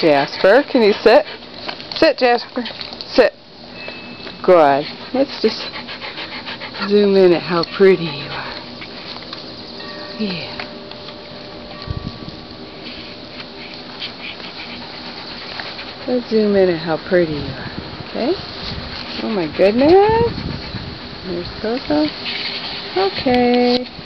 Jasper. Can you sit? Sit, Jasper. Sit. Good. Let's just zoom in at how pretty you are. Yeah. Let's zoom in at how pretty you are. Okay? Oh my goodness. There's Coco. Okay.